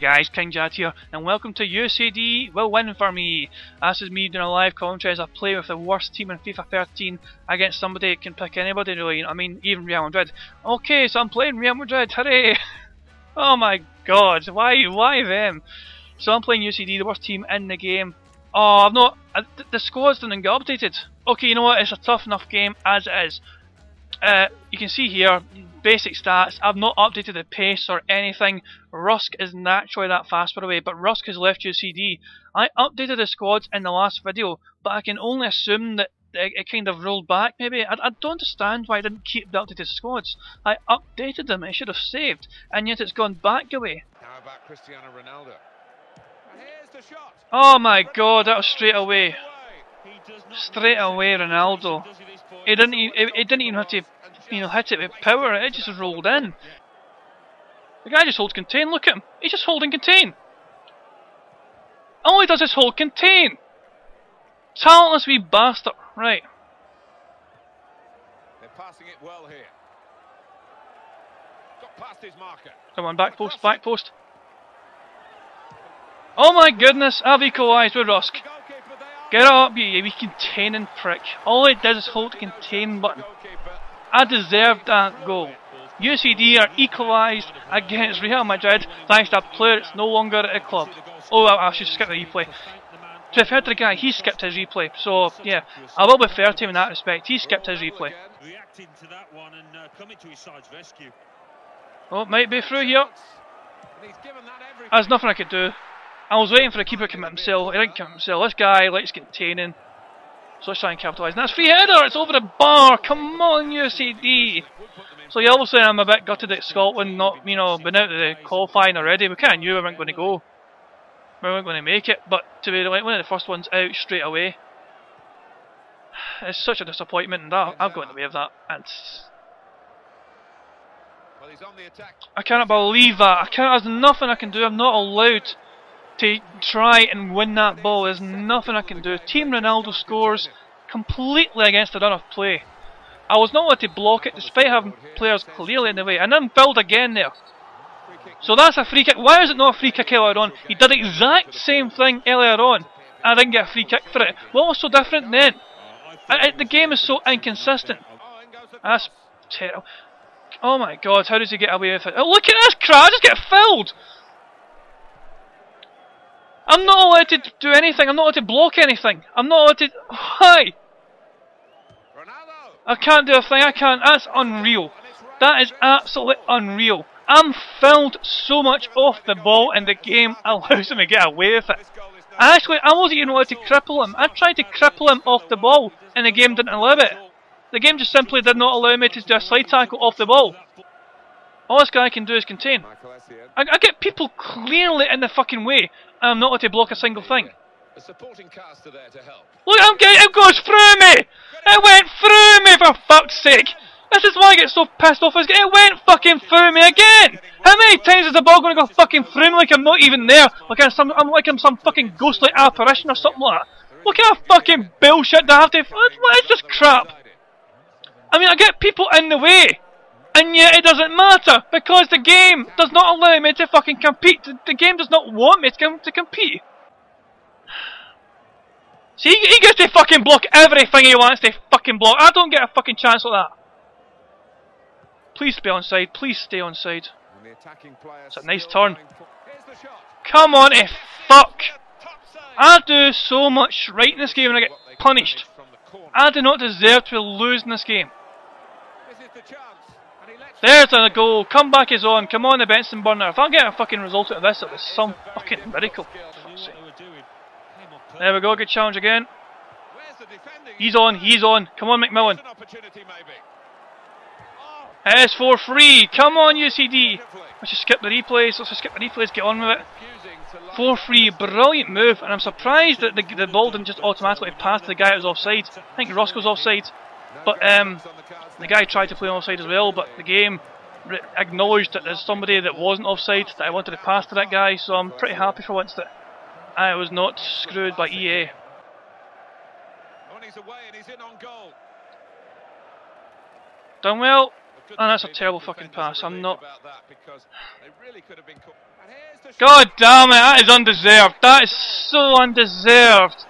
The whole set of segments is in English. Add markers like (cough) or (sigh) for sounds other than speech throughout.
guys, King Jad here, and welcome to UCD will win for me. This is me doing a live commentary as I play with the worst team in FIFA 13 against somebody that can pick anybody really, you know I mean, even Real Madrid. Okay, so I'm playing Real Madrid, hooray! (laughs) oh my god, why, why them? So I'm playing UCD, the worst team in the game. Oh, I've not, uh, the squads didn't get updated. Okay, you know what, it's a tough enough game as it is. Uh, you can see here, basic stats, I've not updated the pace or anything. Rusk is naturally that fast for the way, but Rusk has left UCD. I updated the squads in the last video, but I can only assume that it, kind of rolled back maybe. I, I, don't understand why I didn't keep the updated squads. I updated them, it should have saved, and yet it's gone back away. How about Cristiano Ronaldo? Oh my god, that was straight away. Straight away Ronaldo. He didn't even, he didn't even have to you know, hit it with power, and it just rolled in. The guy just holds contain, look at him. He's just holding contain. All he does is hold contain. Talentless wee bastard. Right. They're passing it well here. Got past his marker. Come on, back post, back post. Oh my goodness, I've equalised with Rusk. Get up, you wee containing prick. All it does is hold the contain button. I deserved that goal. UCD are equalised against Real Madrid thanks to a player that's no longer at the club. Oh, I should skip the replay. To fair to the guy, he skipped his replay. So, yeah, I will be fair to him in that respect. He skipped his replay. Oh, might be through here. There's nothing I could do. I was waiting for the keeper to commit himself. He didn't commit himself. This guy likes containing. So let's try and capitalise. And that's free header! It's over the bar! Come on, UCD! So yeah, obviously I'm a bit gutted at Scotland not, you know, been out of the qualifying already. We kind of knew we weren't going to go. We weren't going to make it, but to be like one of the first ones out straight away, (sighs) it's such a disappointment, and that, I've got in the way of that. And I cannot believe that. I can't. There's nothing I can do. I'm not allowed to try and win that ball. There's nothing I can do. Team Ronaldo scores completely against the run of play. I was not allowed to block it despite having players clearly in the way. And then filled again there. So that's a free kick. Why is it not a free kick earlier on? He did the exact same thing earlier on. I didn't get a free kick for it. What was so different then? I, I, the game is so inconsistent. That's terrible. Oh my god, how does he get away with it? Oh, look at this crowd, I just get filled! I'm not allowed to do anything. I'm not allowed to block anything. I'm not allowed to... Why? I can't do a thing. I can't. That's unreal. That is absolutely unreal. I'm filled so much off the ball and the game (laughs) allows him to get away with it. Actually, I wasn't even allowed to cripple him. I tried to cripple him off the ball and the game didn't allow it. The game just simply did not allow me to do a slide tackle off the ball. All this guy can do is contain. I, I get people clearly in the fucking way, and I'm not allowed to block a single thing. A supporting caster there to help. Look, I'm getting, oh it goes through me! It went through me for fuck's sake! This is why I get so pissed off. It went fucking through me again! How many times is the ball going to go fucking through me like I'm not even there? Like I'm some, I'm like I'm some fucking ghostly apparition or something like that. What kind of fucking bullshit do I have to... Is this crap? I mean, I get people in the way. And yet it doesn't matter, because the game does not allow me to fucking compete. The game does not want me to, to compete. See, he gets to fucking block everything he wants to fucking block. I don't get a fucking chance like that. Please be on side. Please stay on side. It's a nice turn. Come on, if fuck. I do so much right in this game and I get punished. I do not deserve to lose in this game. There's a goal. Comeback is on. Come on, the Benson burner. If I get a fucking result out of this, it was some fucking miracle. There we go. Good challenge again. He's on. He's on. Come on, McMillan. It's for free. Come on, UCD. Let's just skip the replays. Let's just skip the replays. Get on with it. For free. Brilliant move. And I'm surprised that the, the ball didn't just automatically pass to the guy that was offside. I think Roscoe's offside. But um, the guy tried to play offside as well, but the game acknowledged that there's somebody that wasn't offside that I wanted to pass to that guy, so I'm pretty happy for once that I was not screwed by EA. Done well. And oh, that's a terrible fucking pass. I'm not. About that because they really could have been caught. And here's the God damn it, that is undeserved. That is so undeserved.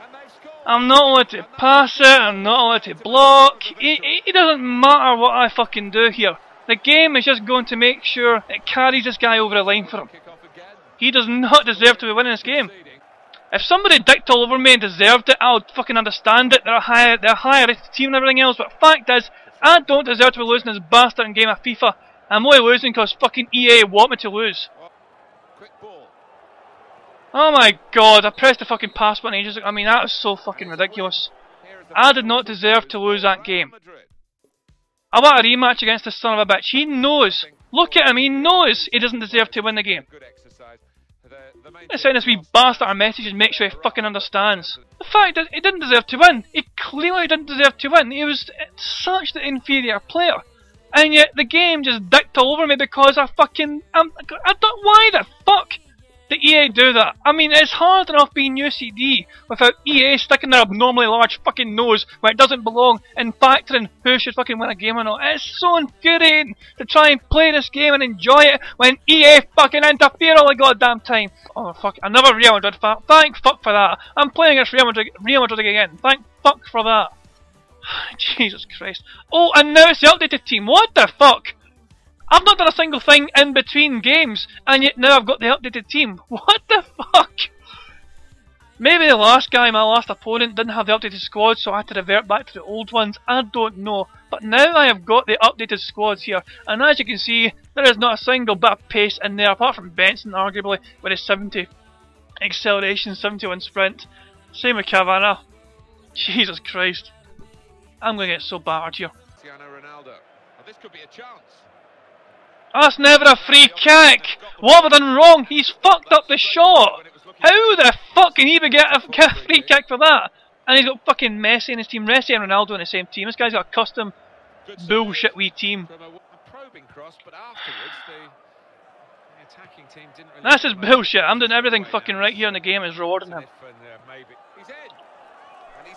And they've scored. I'm not allowed to pass it, I'm not allowed to block. It, it, it doesn't matter what I fucking do here. The game is just going to make sure it carries this guy over the line for him. He does not deserve to be winning this game. If somebody dicked all over me and deserved it, I would fucking understand it. They're a higher, they're a higher team and everything else. But fact is, I don't deserve to be losing this bastard game of FIFA. I'm only losing because fucking EA want me to lose. Oh my god, I pressed the fucking pass button ages ago. I mean, that was so fucking ridiculous. I did not deserve to lose that game. I want a rematch against this son of a bitch. He knows. Look at him, he knows he doesn't deserve to win the game. I send this wee bastard a message and make sure he fucking understands. The fact that he didn't deserve to win. He clearly didn't deserve to win. He was such the inferior player. And yet the game just dicked all over me because I fucking... I'm, I don't... Why the fuck did EA do that? I mean, it's hard enough being UCD without EA sticking their abnormally large fucking nose where it doesn't belong and factoring who should fucking win a game or not. It's so infuriating to try and play this game and enjoy it when EA fucking interfere all the goddamn time. Oh fuck, another Real Madrid fan. Thank fuck for that. I'm playing against Real Madrid, Real Madrid again. Thank fuck for that. (sighs) Jesus Christ. Oh, and now it's the updated team. What the fuck? I've not done a single thing in between games, and yet now I've got the updated team. (laughs) What the fuck? Maybe the last guy, my last opponent, didn't have the updated squad, so I had to revert back to the old ones. I don't know. But now I have got the updated squads here, and as you can see, there is not a single bit of pace in there, apart from Benson, arguably, with his 70 acceleration, 71 sprint. Same with Cavana. Jesus Christ. I'm going to get so battered here. Cristiano Ronaldo. This could be a chance. That's never a free kick! What have I done wrong? He's fucked up the shot! How the fuck can he even (laughs) get a, free kick for that? And he's got fucking Messi in his team. Messi and Ronaldo in the same team. This guy's got a custom bullshit wee team. That's just bullshit. I'm doing everything fucking right here and the game is rewarding him.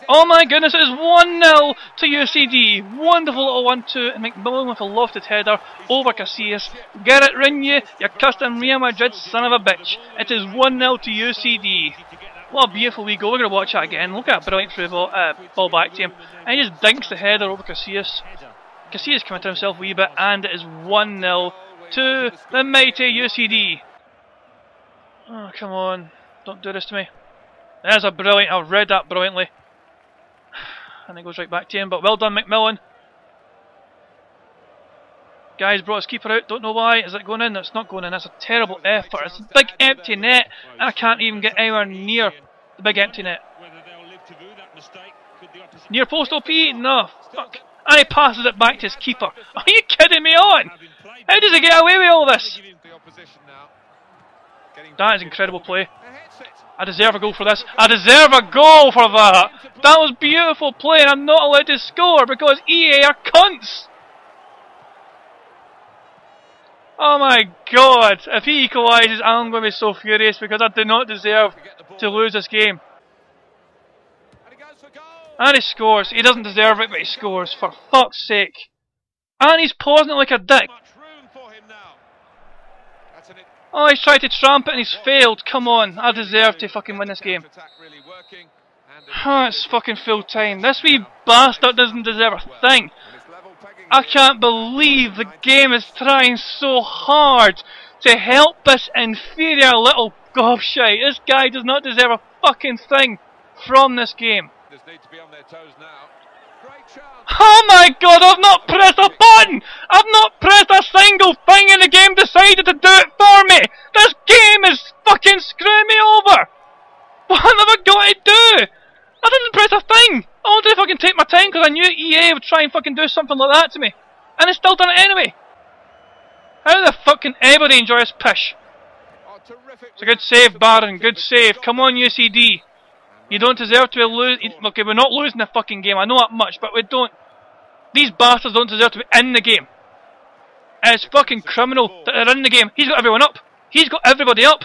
Oh my goodness, it is 1-0 to UCD. Wonderful little 1-2 and McMillan with a lofted header over Casillas. Get it, Rinye, you custom Real Madrid son of a bitch. It is 1-0 to UCD. What a beautiful wee goal. We're going to watch that again. Look at that brilliant through ball, uh, ball back to him. And he just dinks the header over Casillas. Casillas committed himself a wee bit and it is 1-0 to the mighty UCD. Oh, come on. Don't do this to me. There's a brilliant, I've read that brilliantly. And it goes right back to him, but well done McMillan. Guys brought his keeper out, don't know why. Is it going in? It's not going in, that's a terrible effort. It's a big empty net, and I can't even get anywhere near the big empty net. Near post OP? No. Fuck. And he passes it back to his keeper. (laughs) Are you kidding me on? How does he get away with all this? That is incredible play. I deserve a goal for this. I deserve a goal for that. That was beautiful play and I'm not allowed to score because EA are cunts. Oh my god. If he equalises, I'm going to be so furious because I do not deserve To lose this game. And he scores. He doesn't deserve it, but he scores. For fuck's sake. And he's pausing it like a dick. Much room for him now. That's an Oh, he's tried to tramp it and he's failed. Come on. I deserve to fucking win this game. Oh, it's fucking full time. This wee bastard doesn't deserve a thing. I can't believe the game is trying so hard to help this inferior little gobshite. This guy does not deserve a fucking thing from this game. Just need to be on their toes now. Great chance. Oh my god, I've not pressed a button! I've not pressed a single thing in the game decided to do it for me! This game is fucking screwing me over! What have I got to do? I didn't press a thing! I wanted to fucking take my time because I knew EA would try and fucking do something like that to me. And it's still done it anyway! How the fuck can anybody enjoy this pish? It's a good save, Baron. Good save. Come on, UCD. You don't deserve to lose. Okay, we're not losing the fucking game. I know that much, but we don't. These bastards don't deserve to be in the game. It's fucking criminal that they're in the game. He's got everyone up. He's got everybody up.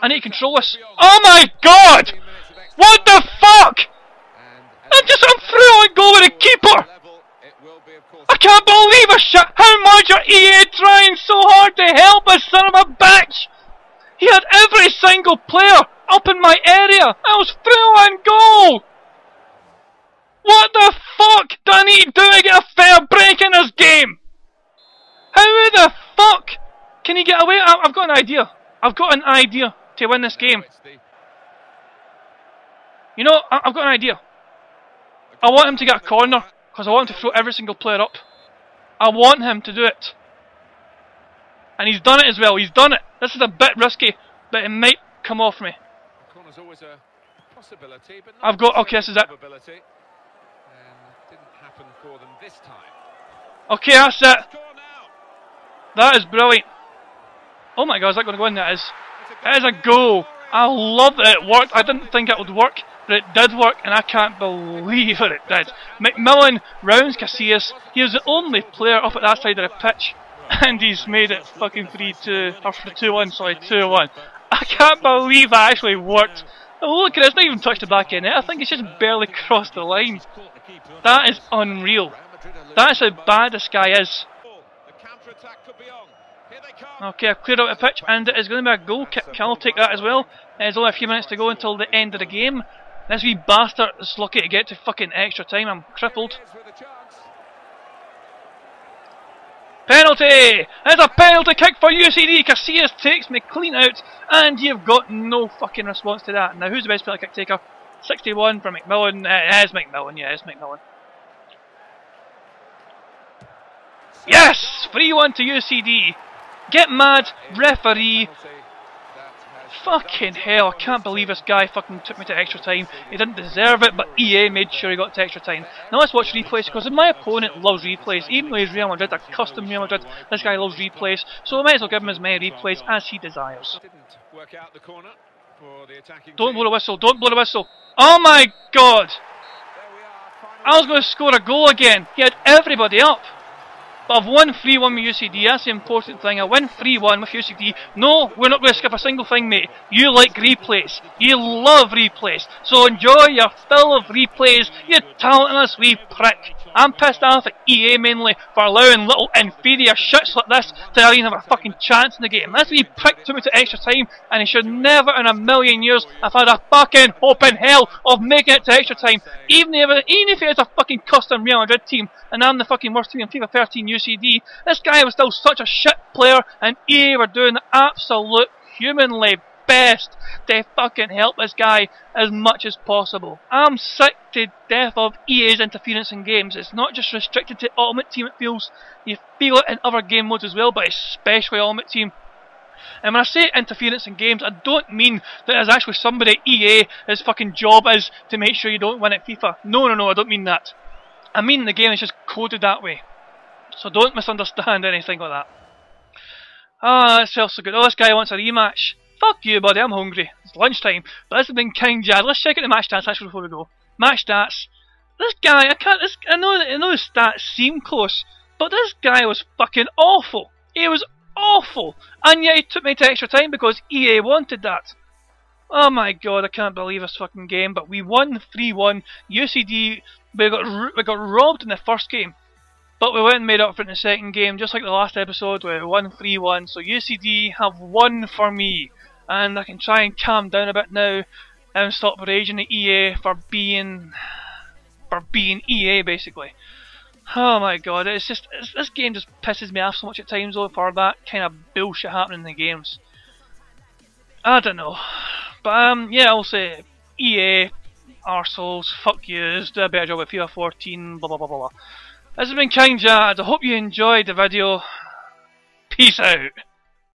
I need to control us. Oh my god! What the fuck? I just I'm through on goal with a keeper. I can't believe a shit. How much are EA trying so hard to help us, son of a bitch? He had every single player can't my area. shit. was through and goal! What the fuck do I need to do to get a fair break in this game? How the fuck can he get away? I- I've got an idea. I've got an idea to win this game. You know, I- I've got an idea. I want him to get a corner because I want him to throw every single player up. I want him to do it. And he's done it as well. He's done it. This is a bit risky, but it might come off me. Corner's always a possibility, but I've got- okay, this is it. Probability. And didn't happen for them this time. Okay, that's it. That is brilliant. Oh my god, is that going to go in? That is. It is a goal. I love that it worked. I didn't think it would work, but it did work, and I can't believe that it did. McMillan rounds Casillas. He was the only player up at that side of the pitch, (laughs) and he's made it fucking 3-2, or 2-1, sorry, 2-1. I can't believe I actually worked. Oh, look at it, it's not even touched the back end. I think it's just barely crossed the line. That is unreal. Real Madrid are losing That's how bad this guy is. The counter-attack could be on. Here they come. Okay, I've cleared out the pitch, and it is going to be a goal kick. I'll take that as well. There's only a few minutes to go until the end of the game. This wee bastard is lucky to get to fucking extra time. I'm crippled. Here's with a chance. Penalty! There's a penalty kick for UCD. Casillas takes me clean out, and you've got no fucking response to that. Now, who's the best penalty kick taker? 61 for McMillan. Uh, it is McMillan, yeah, it's McMillan. Yes! 3 1 to UCD. Get mad, referee. Penalty that has Fucking hell, I can't believe this guy fucking took me to extra time. He didn't deserve it, but EA made sure he got to extra time. Now let's watch replays, because my opponent loves replays. Even though he's Real Madrid, a custom Real Madrid, this guy loves replays. So I might as well give him as many replays as he desires. Didn't work out the corner for the attacking Don't blow the whistle, don't blow the whistle. Oh my god! I was going to score a goal again. He had everybody up. But I've won 3 1 with UCD, that's the important thing. I win 3 1 with UCD. No, we're not going to skip a single thing, mate. You like replays. You love replays. So enjoy your fill of replays, you talentless wee prick. I'm pissed off at EA mainly for allowing little inferior shits like this to even have a fucking chance in the game. This wee prick took me to extra time and he should never in a million years have had a fucking hope in hell of making it to extra time. Even if, even if he has a fucking custom Real Madrid team and I'm the fucking worst team in FIFA 13 UCD, this guy was still such a shit player and EA were doing the absolute humanly best to fucking help this guy as much as possible. I'm sick to death of EA's interference in games. It's not just restricted to Ultimate Team, it feels. You feel it in other game modes as well, but especially Ultimate Team. And when I say interference in games, I don't mean that there's actually somebody at EA, his fucking job is to make sure you don't win at FIFA. No, no, no, I don't mean that. I mean the game is just coded that way. So don't misunderstand (laughs) anything like that. Ah, that felt so good. Oh, this guy wants a rematch. Fuck you, buddy, I'm hungry. It's lunchtime. But this has been King Jad. Let's check out the match stats actually before we go. Match stats. This guy, I can't, this, I know, I know the stats seem close, but this guy was fucking awful. He was awful. And yet he took me to extra time because EA wanted that. Oh my god, I can't believe this fucking game. But we won 3-1. UCD, we got, we got robbed in the first game. But we went and made up for it in the second game, just like the last episode where we won 3-1. So UCD have won for me. And I can try and calm down a bit now and stop raging at EA for being for being EA basically. Oh my god, it's just it's, this game just pisses me off so much at times though for that kind of bullshit happening in the games. I don't know, but um yeah, I'll say EA, arseholes, fuck yous, do a better job with FIFA 14, blah blah blah blah blah. This has been King Jad. Uh, I hope you enjoyed the video. Peace out.